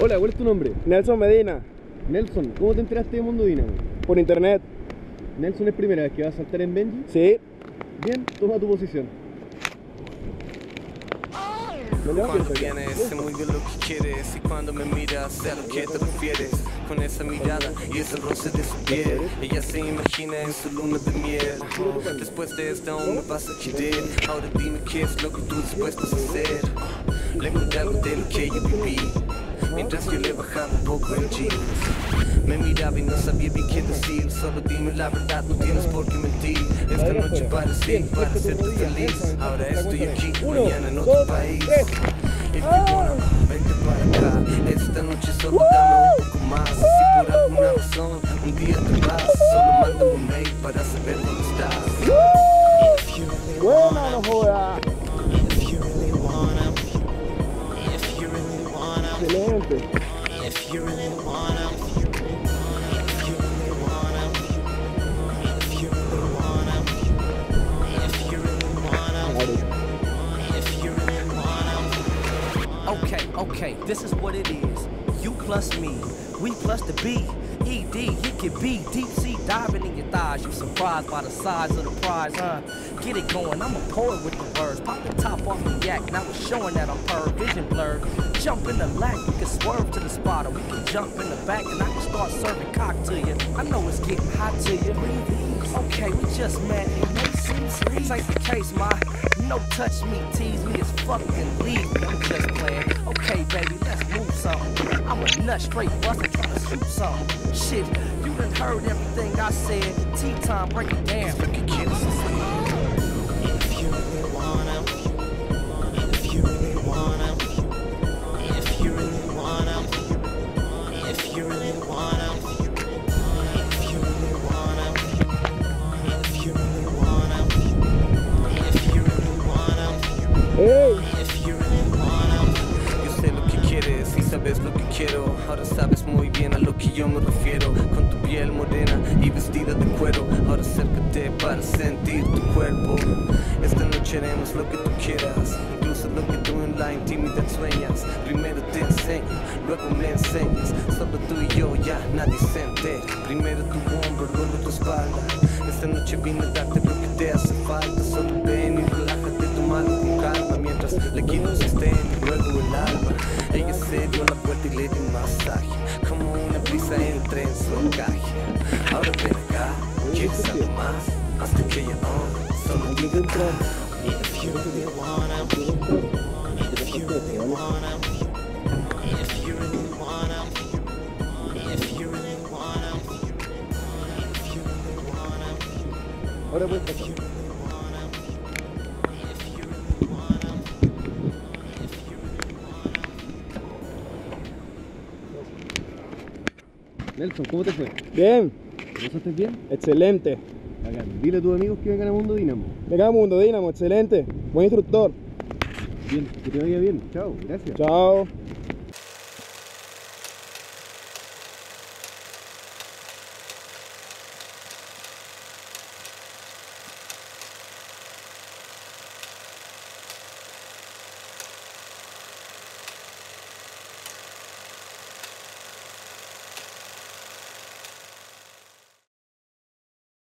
Hola, ¿cuál es tu nombre? Nelson Medina, Nelson, ¿cómo te enteraste de Mundo Dinamo? por internet. Nelson, ¿es primera vez que vas a saltar en Benji? Sí. Bien, toma tu posición. ¿No le Cuando vienes, sé muy bien lo que quieres y cuando me miras, sé a lo que te refieres. Con esa mirada y ese roce de su piel, ella se imagina en su luna de miel. Después de esto aún me vas a querer. Ahora dime qué es lo que tú dispuestas a hacer. Le conté algo de lo que yo viví, mientras yo le bajaba un poco el jeans. Me miraba y no sabía bien qué decir. Solo dime la verdad, no tienes por qué mentir. Esta noche parecí para hacerte feliz. Ahora estoy aquí, mañana en otro país. If you wanna, vente para acá. Esta noche solo dame un poco más. Si por alguna razón un día te vas, solo mándame un mail para saber dónde estás. Buena, no joda. Excelente. Okay, okay, this is what it is. You plus me, we plus the B. ED, it could be deep sea diving in your thighs. You surprised by the size of the prize, huh? Get it going, I'm a poet with the words. Pop the top off the yak, now it's showing that I'm per vision blurred. Jump in the lap, we can swerve to the spot, or we can jump in the back and I can start serving cock to you. I know it's getting hot to you. Okay, we just met. Take the case, my no touch me, tease me it's fucking leave. I'm just playing. Okay, baby, let's move something. I'm a nut straight buster trying to shoot something. Shit, you done heard everything I said. Tea time, break it down. Sabes lo que quiero. Ahora sabes muy bien a lo que yo me refiero. Con tu piel morena y vestida de cuero. Ahora acércate para sentir tu cuerpo. Esta noche haremos lo que tú quieras. Incluso lo que tú en la intimidad sueñas. Primero te enseño, luego me enseñas. Solo tú y yo, ya nadie se entera. Primero tu hombro, luego tu espalda. Esta noche vine a darte lo que te hace falta. Solo ven y relájate, tomalo con calma. Mientras le quito el sistema y luego el alma. Vuelta y masaje. Como una brisa en su encaje. Ahora ven acá, quieres algo más. Hasta que ella oh, solo Hay que entrar. Ahora puedes pasar. Nelson, ¿cómo te fue? Bien, ¿Lo pasaste bien? excelente. Bacán. Dile a tus amigos que vengan a Mundo Dinamo. Venga, Mundo Dinamo, excelente. Buen instructor. Bien, que te vaya bien. Chao, gracias. Chao.